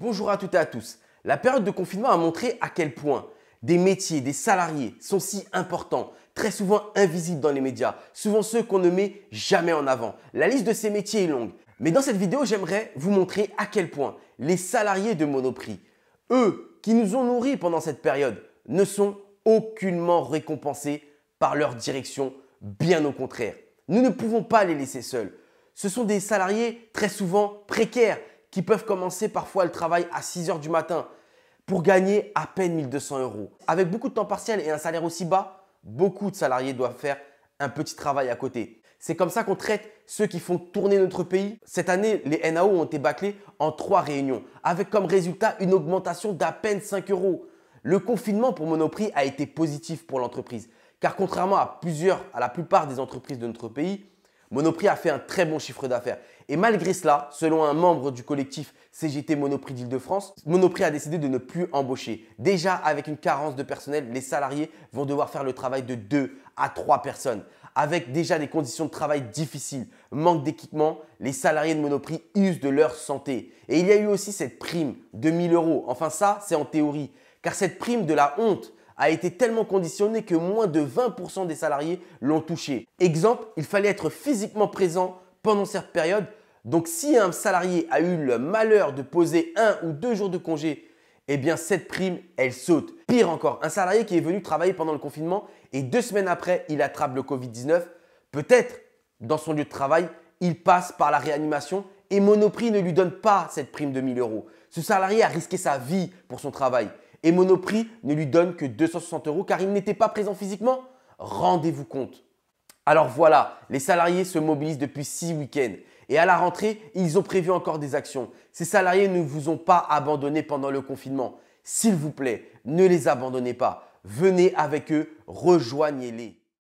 Bonjour à toutes et à tous. La période de confinement a montré à quel point des métiers, des salariés sont si importants, très souvent invisibles dans les médias, souvent ceux qu'on ne met jamais en avant. La liste de ces métiers est longue, mais dans cette vidéo, j'aimerais vous montrer à quel point les salariés de Monoprix, eux qui nous ont nourris pendant cette période, ne sont aucunement récompensés par leur direction, bien au contraire. Nous ne pouvons pas les laisser seuls. Ce sont des salariés très souvent précaires qui peuvent commencer parfois le travail à 6 heures du matin pour gagner à peine 1200 euros. Avec beaucoup de temps partiel et un salaire aussi bas, beaucoup de salariés doivent faire un petit travail à côté. C'est comme ça qu'on traite ceux qui font tourner notre pays. Cette année, les NAO ont été bâclés en trois réunions, avec comme résultat une augmentation d'à peine 5 euros. Le confinement pour Monoprix a été positif pour l'entreprise, car contrairement à plusieurs, à la plupart des entreprises de notre pays, Monoprix a fait un très bon chiffre d'affaires. Et malgré cela, selon un membre du collectif CGT Monoprix d'Île-de-France, Monoprix a décidé de ne plus embaucher. Déjà, avec une carence de personnel, les salariés vont devoir faire le travail de 2 à 3 personnes. Avec déjà des conditions de travail difficiles, manque d'équipement, les salariés de Monoprix usent de leur santé. Et il y a eu aussi cette prime de 1000 euros. Enfin ça, c'est en théorie. Car cette prime de la honte a été tellement conditionné que moins de 20% des salariés l'ont touché. Exemple, il fallait être physiquement présent pendant cette période. Donc si un salarié a eu le malheur de poser un ou deux jours de congé, eh bien cette prime, elle saute. Pire encore, un salarié qui est venu travailler pendant le confinement et deux semaines après, il attrape le Covid-19, peut-être dans son lieu de travail, il passe par la réanimation et Monoprix ne lui donne pas cette prime de 1000 euros. Ce salarié a risqué sa vie pour son travail et Monoprix ne lui donne que 260 euros car il n'était pas présent physiquement Rendez-vous compte. Alors voilà, les salariés se mobilisent depuis 6 week-ends et à la rentrée, ils ont prévu encore des actions. Ces salariés ne vous ont pas abandonné pendant le confinement. S'il vous plaît, ne les abandonnez pas. Venez avec eux, rejoignez-les.